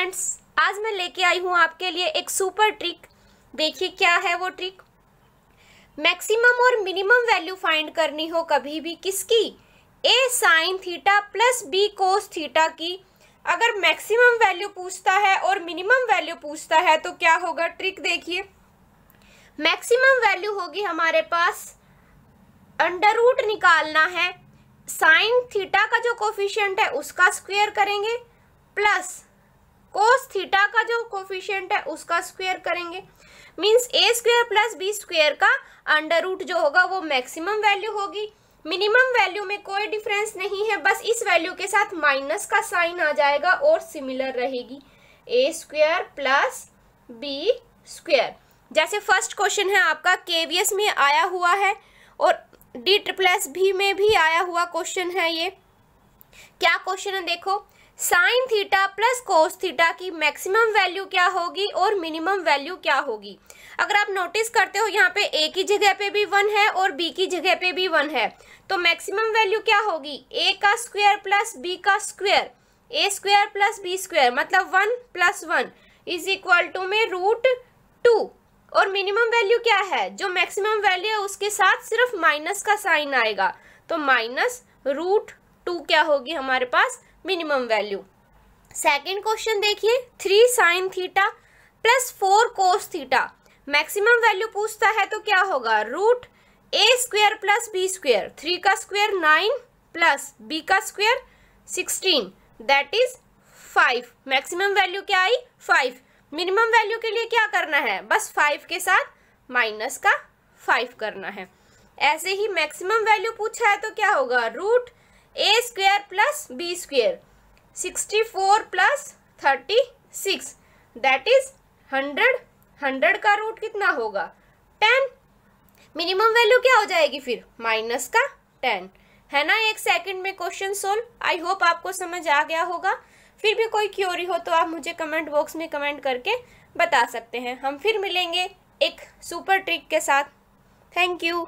Friends, आज मैं लेके आई हूँ आपके लिए एक सुपर ट्रिक देखिए क्या है वो ट्रिक मैक्सिमम और मिनिमम वैल्यू फाइंड करनी हो कभी भी किसकी? A sine theta plus B cos theta की. अगर मैक्सिमम वैल्यू पूछता है और मिनिमम वैल्यू पूछता है तो क्या होगा ट्रिक देखिए. मैक्सिमम वैल्यू होगी हमारे पास. अंडर रूट निकालना है. साइन थीटा का जो कोफिशियंट है, उसका स्क्वायर करेंगे. प्लस कोस थीटा का जो कोफिशियंट है, उसका स्क्वायर करेंगे। Means A square plus B square का अंडर रूट जो होगा, वो मैक्सिमम वैल्यू होगी। मिनिमम वैल्यू में कोई डिफरेंस नहीं है, बस इस वैल्यू के साथ माइनस का साइन आ जाएगा और सिमिलर रहेगी। A square plus b square जैसे फ़र्स्ट क्वेश्चन है आपका केवीएस में आया हुआ है और डी ट्रिप्लस भी में भी आया हुआ क्वेश्चन है ये। क्या क्वेश्चन है देखो? Sine theta plus cos theta की मैक्सिमम वैल्यू क्या होगी और मिनिमम वैल्यू क्या होगी? अगर आप नोटिस करते हो, यहाँ पे ए की जगह पे भी वन है और बी की जगह पे भी वन है। तो मैक्सिमम वैल्यू क्या होगी? ए का स्क्वायर प्लस बी का square. A square plus b square मतलब one plus one is equal to में रूट टू। और मिनिमम वैल्यू क्या है? जो मैक्सिमम वैल्यू है, उसके साथ सिर्फ़ माइनस का साइन आएगा। तो माइनस रूट टू क्या होगी हमारे पास? मिनिमम वैल्यू सेकेंड क्वेश्चन देखिए three sine theta plus four cos theta maximum value पूछता है तो क्या होगा? Root a square plus b square three का स्क्वेयर नाइन प्लस बी का square sixteen that is five maximum value क्या आई? फाइव मिनिमम वैल्यू के लिए क्या करना है? बस फाइव के साथ माइनस का फाइव करना है. ऐसे ही मैक्सिमम वैल्यू पूछा है तो क्या होगा? Root a square plus b square sixty four plus thirty six that is hundred hundred का रूट कितना होगा? टेन मिनिमम वैल्यू क्या हो जाएगी फिर? माइनस का टेन है ना? एक सेकंड में क्वेश्चन सोल्व आई होप आपको समझ आ गया होगा। फिर भी कोई क्योरी हो तो आप मुझे कमेंट बॉक्स में कमेंट करके बता सकते हैं। हम फिर मिलेंगे एक सुपर ट्रिक के साथ. Thank you